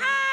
ค่ะ